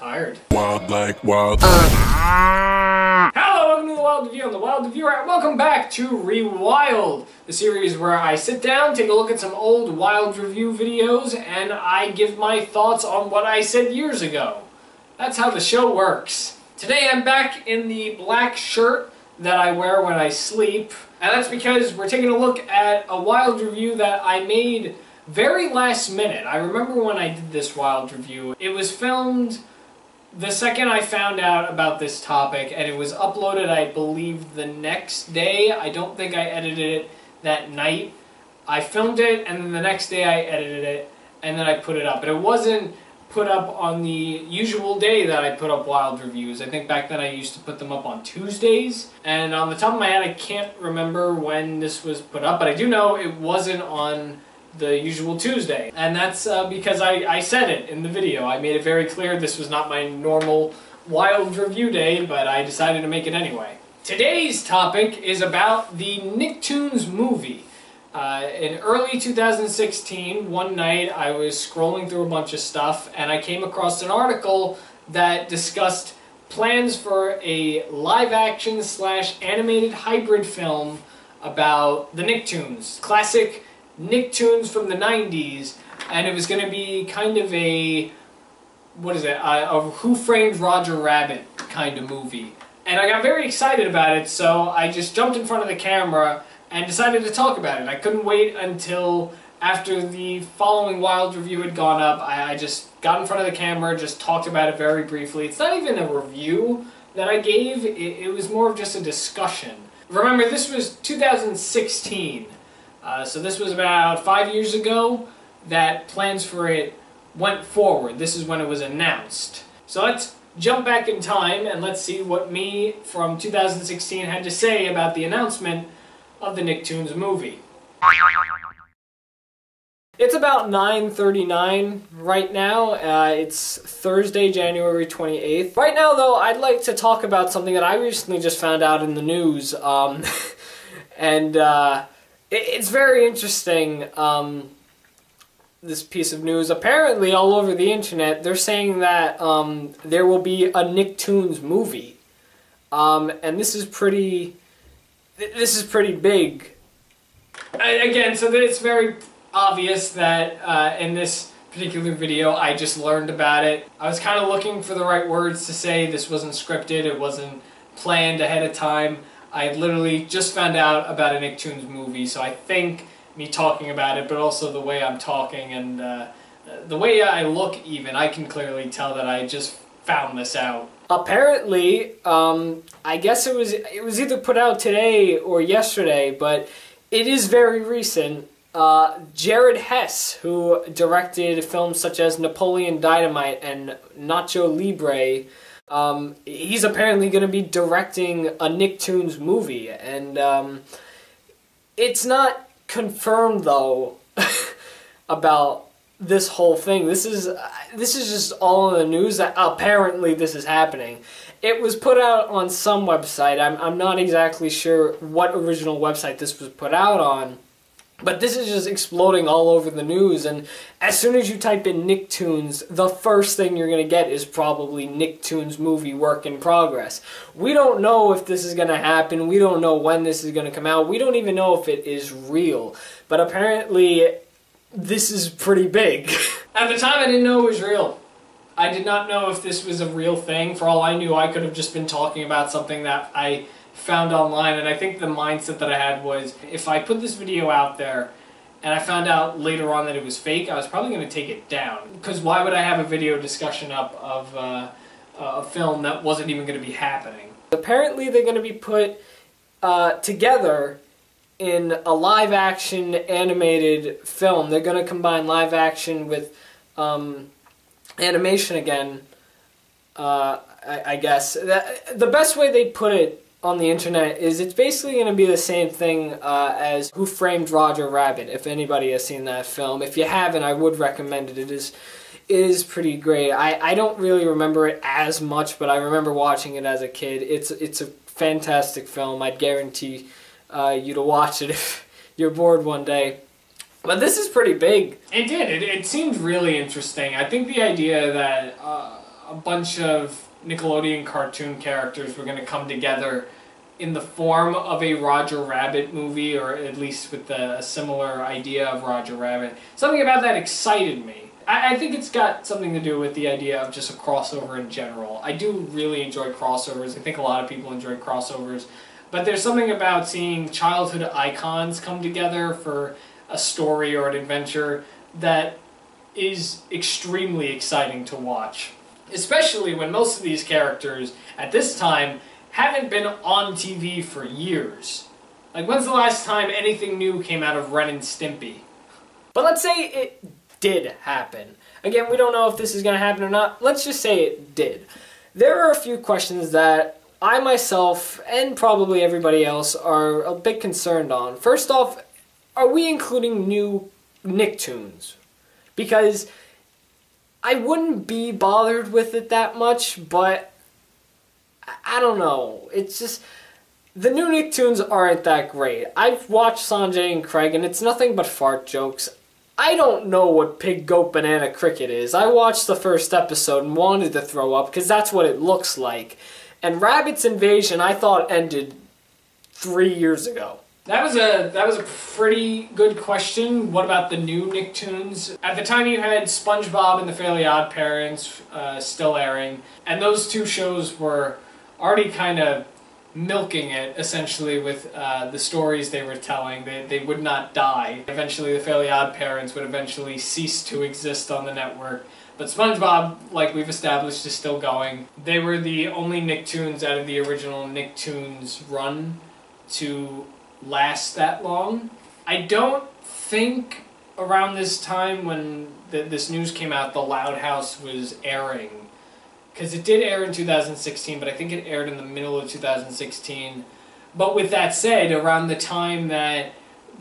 tired. Wild like wild. Hello, welcome to the Wild Review. I'm the Wild Reviewer. Welcome back to Rewild, the series where I sit down, take a look at some old Wild Review videos, and I give my thoughts on what I said years ago. That's how the show works. Today I'm back in the black shirt that I wear when I sleep, and that's because we're taking a look at a Wild Review that I made very last minute. I remember when I did this Wild Review. It was filmed the second I found out about this topic, and it was uploaded, I believe, the next day. I don't think I edited it that night. I filmed it, and then the next day I edited it, and then I put it up. But it wasn't put up on the usual day that I put up wild reviews. I think back then I used to put them up on Tuesdays, and on the top of my head, I can't remember when this was put up, but I do know it wasn't on the usual Tuesday. And that's uh, because I, I said it in the video. I made it very clear this was not my normal wild review day, but I decided to make it anyway. Today's topic is about the Nicktoons movie. Uh, in early 2016, one night I was scrolling through a bunch of stuff and I came across an article that discussed plans for a live action slash animated hybrid film about the Nicktoons. Classic Nicktoons from the 90s, and it was going to be kind of a, what is it, a, a Who Framed Roger Rabbit kind of movie. And I got very excited about it, so I just jumped in front of the camera and decided to talk about it. I couldn't wait until after the following Wild review had gone up. I, I just got in front of the camera, just talked about it very briefly. It's not even a review that I gave, it, it was more of just a discussion. Remember, this was 2016. Uh, so this was about five years ago that plans for it went forward. This is when it was announced. So let's jump back in time and let's see what me from 2016 had to say about the announcement of the Nicktoons movie. It's about 9.39 right now. Uh, it's Thursday, January 28th. Right now, though, I'd like to talk about something that I recently just found out in the news. Um, and uh, it's very interesting, um, this piece of news. Apparently, all over the internet, they're saying that um, there will be a Nicktoons movie. Um, and this is pretty... This is pretty big. Again, so that it's very obvious that uh, in this particular video I just learned about it. I was kind of looking for the right words to say. This wasn't scripted, it wasn't planned ahead of time. I literally just found out about a Nicktoons movie, so I think me talking about it, but also the way I'm talking and uh, the way I look even, I can clearly tell that I just found this out. Apparently, um, I guess it was it was either put out today or yesterday, but it is very recent. Uh, Jared Hess, who directed films such as Napoleon Dynamite and Nacho Libre, um, he's apparently going to be directing a Nicktoons movie, and um, it's not confirmed though about this whole thing. This is this is just all in the news that apparently this is happening. It was put out on some website. I'm I'm not exactly sure what original website this was put out on. But this is just exploding all over the news, and as soon as you type in Nicktoons, the first thing you're going to get is probably Nicktoons movie work in progress. We don't know if this is going to happen, we don't know when this is going to come out, we don't even know if it is real. But apparently, this is pretty big. At the time, I didn't know it was real. I did not know if this was a real thing. For all I knew, I could have just been talking about something that I found online, and I think the mindset that I had was if I put this video out there and I found out later on that it was fake, I was probably going to take it down. Because why would I have a video discussion up of uh, a film that wasn't even going to be happening? Apparently, they're going to be put uh, together in a live action animated film. They're going to combine live action with um, animation again. Uh, I, I, guess that, the best way they put it on the internet is it's basically going to be the same thing uh, as Who Framed Roger Rabbit, if anybody has seen that film. If you haven't, I would recommend it. It is, is pretty great. I, I don't really remember it as much, but I remember watching it as a kid. It's, it's a fantastic film. I'd guarantee uh, you to watch it if you're bored one day. But this is pretty big. It did. It, it seemed really interesting. I think the idea that... Uh, a bunch of Nickelodeon cartoon characters were going to come together in the form of a Roger Rabbit movie, or at least with the, a similar idea of Roger Rabbit. Something about that excited me. I, I think it's got something to do with the idea of just a crossover in general. I do really enjoy crossovers. I think a lot of people enjoy crossovers. But there's something about seeing childhood icons come together for a story or an adventure that is extremely exciting to watch. Especially when most of these characters at this time haven't been on TV for years. Like, when's the last time anything new came out of Ren and Stimpy? But let's say it did happen. Again, we don't know if this is going to happen or not. Let's just say it did. There are a few questions that I myself, and probably everybody else, are a bit concerned on. First off, are we including new Nicktoons? Because I wouldn't be bothered with it that much, but I don't know. It's just the new Nicktoons aren't that great. I've watched Sanjay and Craig, and it's nothing but fart jokes. I don't know what Pig Goat Banana Cricket is. I watched the first episode and wanted to throw up because that's what it looks like. And Rabbids Invasion, I thought ended three years ago. That was a that was a pretty good question. What about the new Nicktoons? At the time, you had SpongeBob and the Fairly Odd Parents uh, still airing, and those two shows were already kind of milking it essentially with uh, the stories they were telling. They, they would not die. Eventually, the Fairly Odd Parents would eventually cease to exist on the network. But SpongeBob, like we've established, is still going. They were the only Nicktoons out of the original Nicktoons run to last that long. I don't think around this time when the, this news came out, The Loud House was airing because it did air in 2016, but I think it aired in the middle of 2016. But with that said, around the time that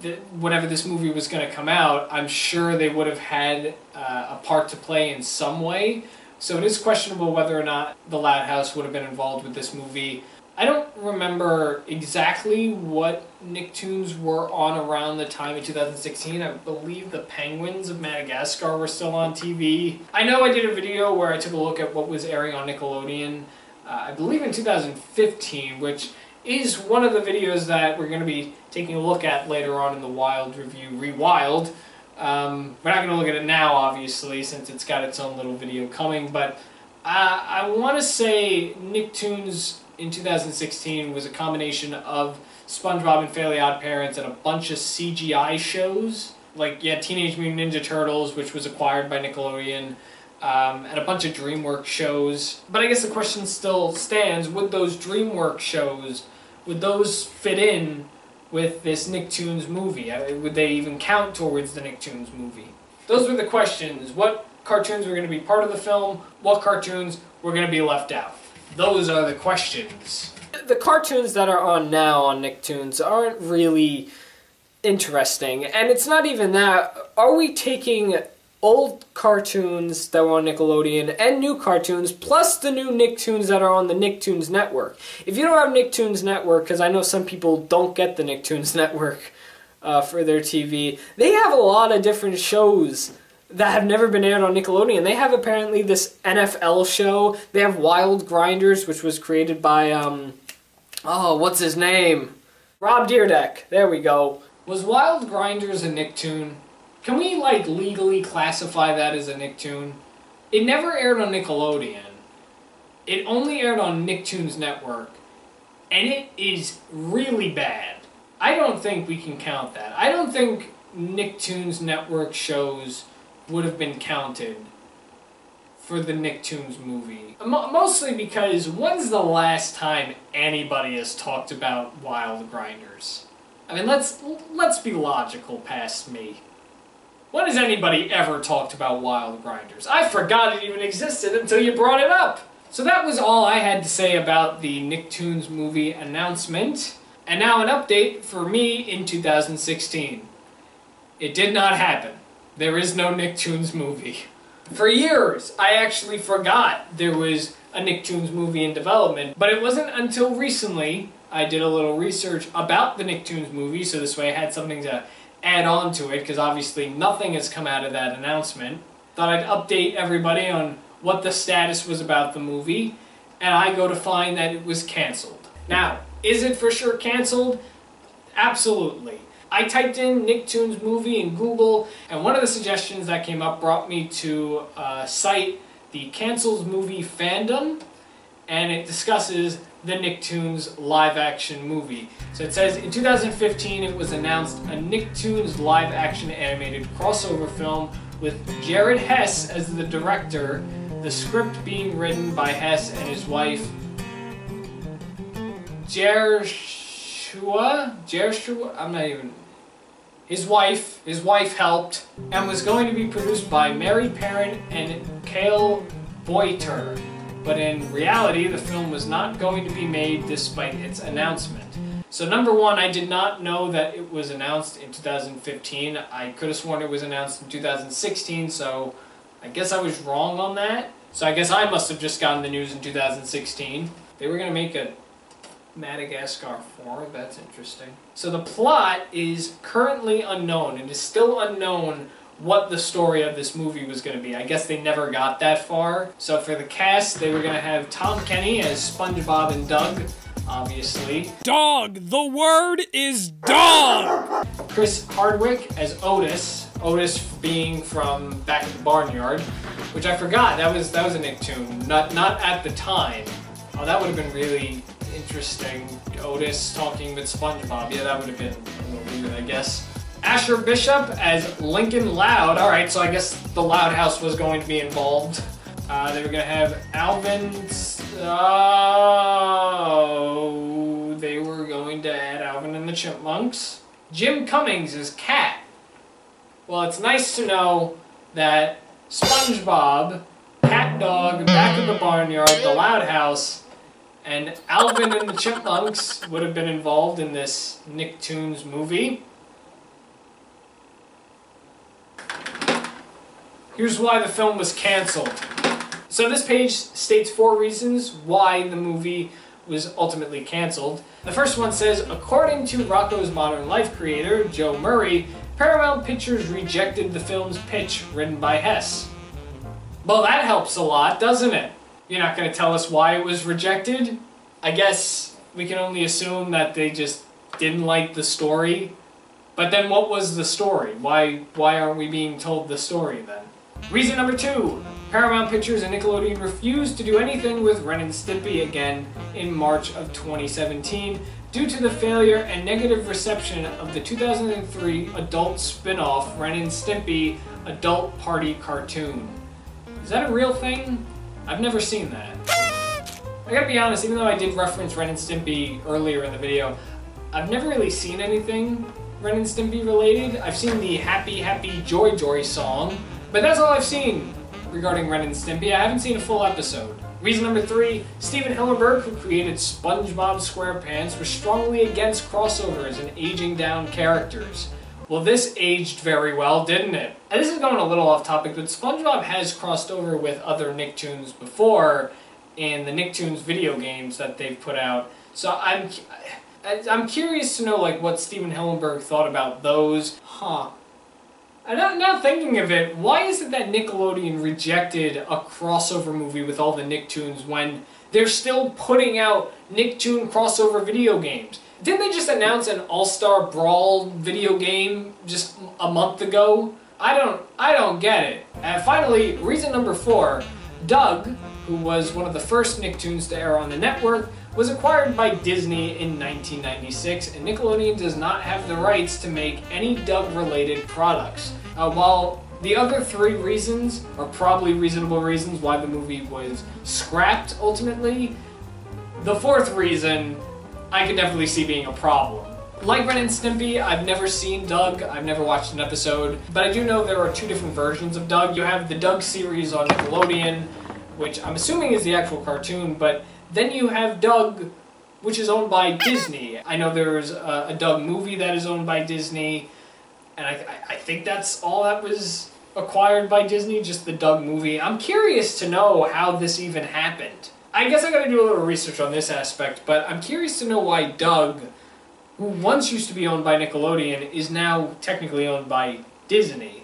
the, whenever this movie was going to come out, I'm sure they would have had uh, a part to play in some way. So it is questionable whether or not the Loud House would have been involved with this movie. I don't remember exactly what Nicktoons were on around the time of 2016. I believe the Penguins of Madagascar were still on TV. I know I did a video where I took a look at what was airing on Nickelodeon, uh, I believe in 2015, which is one of the videos that we're going to be taking a look at later on in the Wild Review Rewild. Um, we're not going to look at it now, obviously, since it's got its own little video coming, but uh, I want to say Nicktoons in 2016 was a combination of SpongeBob and Fairly Odd Parents and a bunch of CGI shows. Like, yeah, Teenage Mutant Ninja Turtles, which was acquired by Nickelodeon, um, and a bunch of DreamWorks shows. But I guess the question still stands, would those DreamWorks shows, would those fit in with this Nicktoons movie? Uh, would they even count towards the Nicktoons movie? Those were the questions. What cartoons were going to be part of the film? What cartoons were going to be left out? Those are the questions. The cartoons that are on now on Nicktoons aren't really interesting, and it's not even that. Are we taking old cartoons that were on Nickelodeon and new cartoons, plus the new Nicktoons that are on the Nicktoons network. If you don't have Nicktoons network, because I know some people don't get the Nicktoons network uh, for their TV, they have a lot of different shows that have never been aired on Nickelodeon. They have apparently this NFL show. They have Wild Grinders, which was created by, um, oh, what's his name? Rob Dyrdek. There we go. Was Wild Grinders a Nicktoon? Can we, like, legally classify that as a Nicktoon? It never aired on Nickelodeon. It only aired on Nicktoons Network. And it is really bad. I don't think we can count that. I don't think Nicktoons Network shows would have been counted for the Nicktoons movie. mostly because when's the last time anybody has talked about Wild Grinders? I mean, let's let's be logical past me. When has anybody ever talked about Wild Grinders? I forgot it even existed until you brought it up. So that was all I had to say about the Nicktoons movie announcement. And now an update for me in 2016. It did not happen. There is no Nicktoons movie. For years, I actually forgot there was a Nicktoons movie in development, but it wasn't until recently I did a little research about the Nicktoons movie, so this way I had something to add on to it, because obviously nothing has come out of that announcement. Thought I'd update everybody on what the status was about the movie, and I go to find that it was canceled. Now, is it for sure canceled? Absolutely. I typed in Nicktoons movie in Google, and one of the suggestions that came up brought me to a site, the Cancels Movie Fandom, and it discusses the Nicktoons live action movie. So it says in 2015 it was announced a Nicktoons live action animated crossover film with Jared Hess as the director, the script being written by Hess and his wife Jershua? I'm not even his wife, his wife helped, and was going to be produced by Mary Parent and Cale Boyter. But in reality, the film was not going to be made despite its announcement. So number one, I did not know that it was announced in 2015. I could have sworn it was announced in 2016, so I guess I was wrong on that. So I guess I must have just gotten the news in 2016. They were going to make a Madagascar 4. That's interesting. So the plot is currently unknown. It is still unknown what the story of this movie was going to be. I guess they never got that far. So for the cast, they were going to have Tom Kenny as SpongeBob and Doug, obviously. Dog! The word is dog! Chris Hardwick as Otis. Otis being from Back at the Barnyard, which I forgot. That was that was a Nicktoon. Not not at the time. Oh, that would have been really interesting. Otis talking with SpongeBob. Yeah, that would have been a little weird, I guess. Asher Bishop as Lincoln Loud. All right, so I guess the Loud House was going to be involved. Uh, they were going to have Alvin. Oh, they were going to add Alvin and the Chipmunks. Jim Cummings is Cat. Well, it's nice to know that SpongeBob, Cat Dog, Back of the Barnyard, The Loud House, and Alvin and the Chipmunks would have been involved in this Nicktoons movie. Here's why the film was canceled. So this page states four reasons why the movie was ultimately canceled. The first one says, according to Rocko's Modern Life creator, Joe Murray, Paramount Pictures rejected the film's pitch written by Hess. Well, that helps a lot, doesn't it? You're not going to tell us why it was rejected? I guess we can only assume that they just didn't like the story. But then what was the story? Why, why aren't we being told the story then? Reason number two. Paramount Pictures and Nickelodeon refused to do anything with Ren and Stimpy again in March of 2017 due to the failure and negative reception of the 2003 adult spin-off Ren and Stimpy Adult Party Cartoon. Is that a real thing? I've never seen that. I gotta be honest, even though I did reference Ren and Stimpy earlier in the video, I've never really seen anything Ren and Stimpy related. I've seen the Happy Happy Joy Joy song, but that's all I've seen regarding Ren and Stimpy. I haven't seen a full episode. Reason number three, Stephen Hillenburg, who created SpongeBob SquarePants, was strongly against crossovers and aging down characters. Well, this aged very well, didn't it? And this is going a little off topic, but SpongeBob has crossed over with other Nicktoons before in the Nicktoons video games that they've put out. So I'm, I'm curious to know like what Stephen Hillenburg thought about those. Huh. And now, now thinking of it, why is it that Nickelodeon rejected a crossover movie with all the Nicktoons when they're still putting out Nicktoon crossover video games? Didn't they just announce an All-Star Brawl video game just a month ago? I don't, I don't get it. And finally, reason number four, Doug, who was one of the first Nicktoons to air on the network, was acquired by Disney in 1996, and Nickelodeon does not have the rights to make any Doug-related products. Uh, while the other three reasons are probably reasonable reasons why the movie was scrapped ultimately, the fourth reason I could definitely see being a problem. Like Ren and Stimpy, I've never seen Doug, I've never watched an episode, but I do know there are two different versions of Doug. You have the Doug series on Nickelodeon, which I'm assuming is the actual cartoon, but then you have Doug, which is owned by Disney. I know there's a, a Doug movie that is owned by Disney, and I, I think that's all that was acquired by Disney, just the Doug movie. I'm curious to know how this even happened. I guess I gotta do a little research on this aspect, but I'm curious to know why Doug, who once used to be owned by Nickelodeon, is now technically owned by Disney.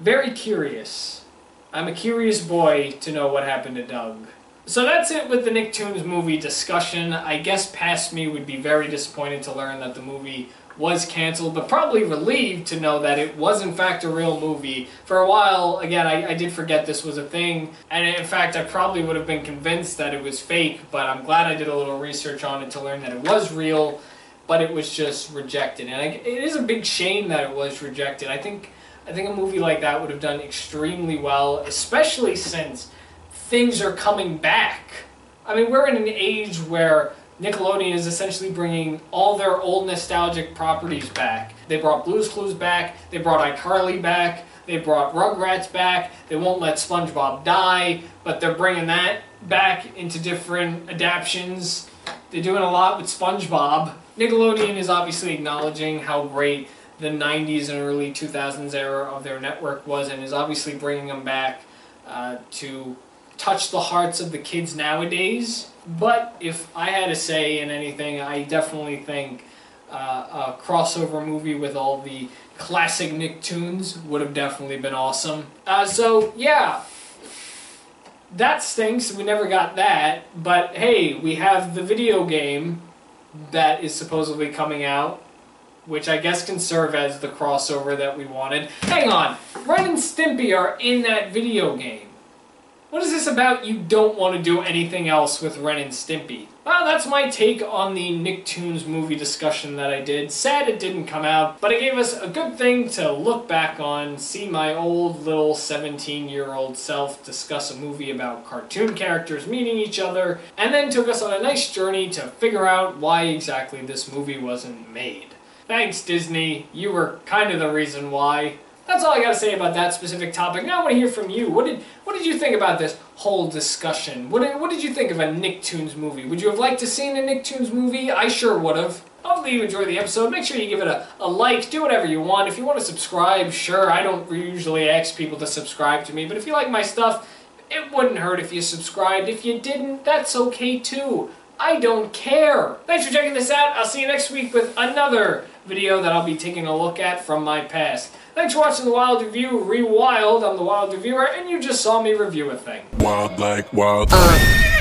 Very curious. I'm a curious boy to know what happened to Doug. So that's it with the Nicktoons movie discussion. I guess past me would be very disappointed to learn that the movie was canceled, but probably relieved to know that it was in fact a real movie. For a while, again, I, I, did forget this was a thing, and in fact, I probably would have been convinced that it was fake, but I'm glad I did a little research on it to learn that it was real, but it was just rejected. And I, it is a big shame that it was rejected. I think, I think a movie like that would have done extremely well, especially since things are coming back. I mean, we're in an age where Nickelodeon is essentially bringing all their old nostalgic properties back. They brought Blue's Clues back, they brought iCarly back, they brought Rugrats back, they won't let SpongeBob die, but they're bringing that back into different adaptations. They're doing a lot with SpongeBob. Nickelodeon is obviously acknowledging how great the 90s and early 2000s era of their network was and is obviously bringing them back uh, to touch the hearts of the kids nowadays. But if I had to say in anything, I definitely think uh, a crossover movie with all the classic Nicktoons would have definitely been awesome. Uh, so, yeah. That stinks. We never got that. But hey, we have the video game that is supposedly coming out which I guess can serve as the crossover that we wanted. Hang on, Ren and Stimpy are in that video game. What is this about you don't want to do anything else with Ren and Stimpy? Well, that's my take on the Nicktoons movie discussion that I did. Sad it didn't come out, but it gave us a good thing to look back on, see my old little 17-year-old self discuss a movie about cartoon characters meeting each other, and then took us on a nice journey to figure out why exactly this movie wasn't made. Thanks, Disney. You were kind of the reason why. That's all I got to say about that specific topic. Now I want to hear from you. What did what did you think about this whole discussion? What did, what did you think of a Nicktoons movie? Would you have liked to seen a Nicktoons movie? I sure would have. Hopefully you enjoyed the episode. Make sure you give it a, a like. Do whatever you want. If you want to subscribe, sure. I don't usually ask people to subscribe to me, but if you like my stuff, it wouldn't hurt if you subscribed. If you didn't, that's okay too. I don't care. Thanks for checking this out. I'll see you next week with another video that I'll be taking a look at from my past. Thanks for watching The Wild Review, Rewild. I'm The Wild Reviewer, and you just saw me review a thing. Wild like wild. Uh.